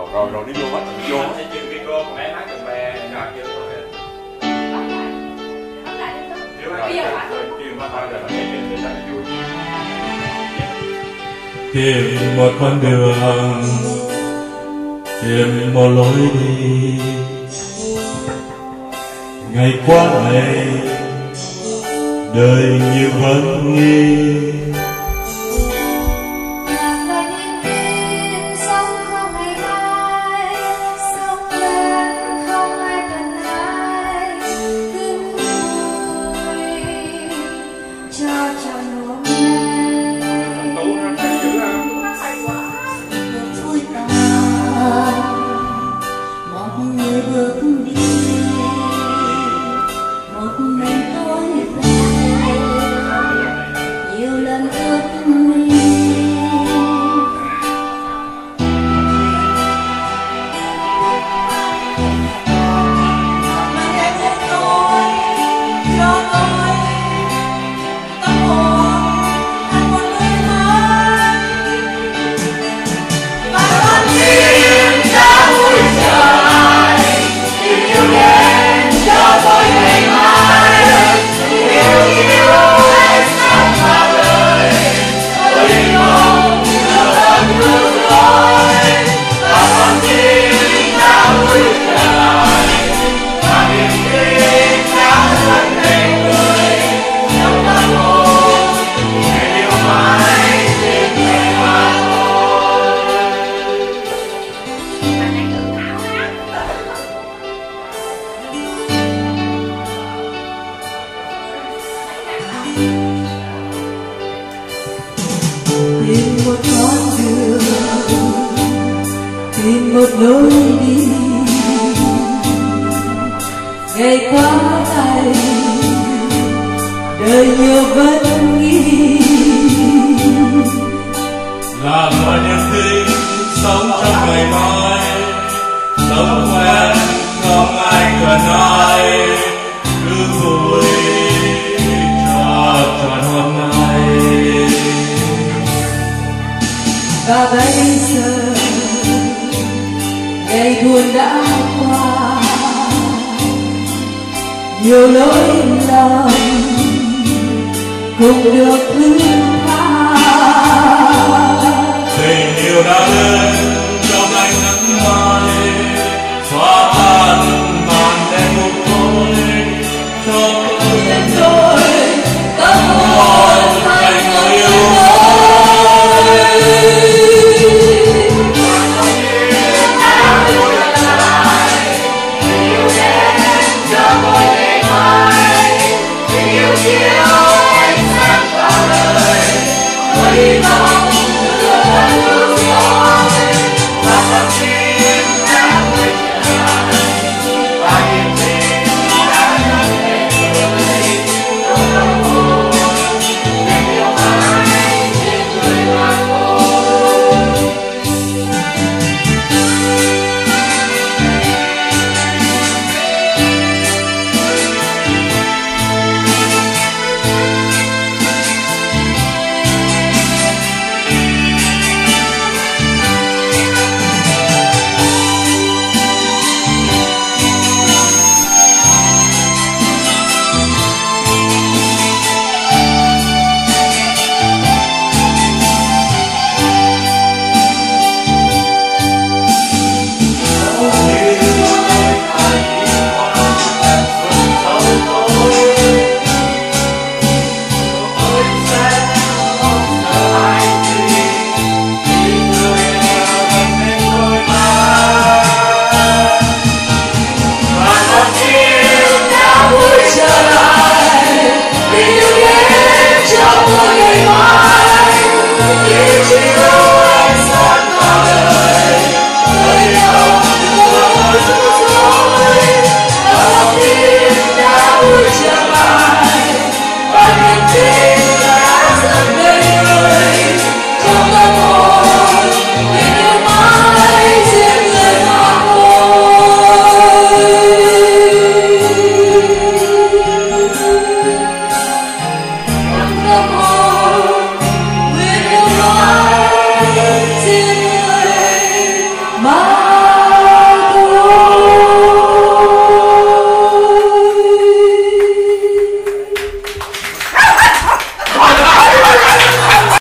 rồi rồi rồi đi vô hết đi vô. Em hát rồi chưa rồi nó tìm một con đường tìm một lối đi. Ngày qua ngày đời như vẫn nghi cho cho lối đi. Ngày qua ngày đời nhiều vẫn nghi. Làm mọi niềm tin sống trong ngày mai sống quen không ai cần ai cứ vui cho trọn hôm nay. Và bây giờ ngày buồn đã qua. Nhiều lỗi lầm cũng được thứ tha tình yêu đã đến Hãy subscribe cho kênh Ghiền Mì Gõ không bỏ lỡ những video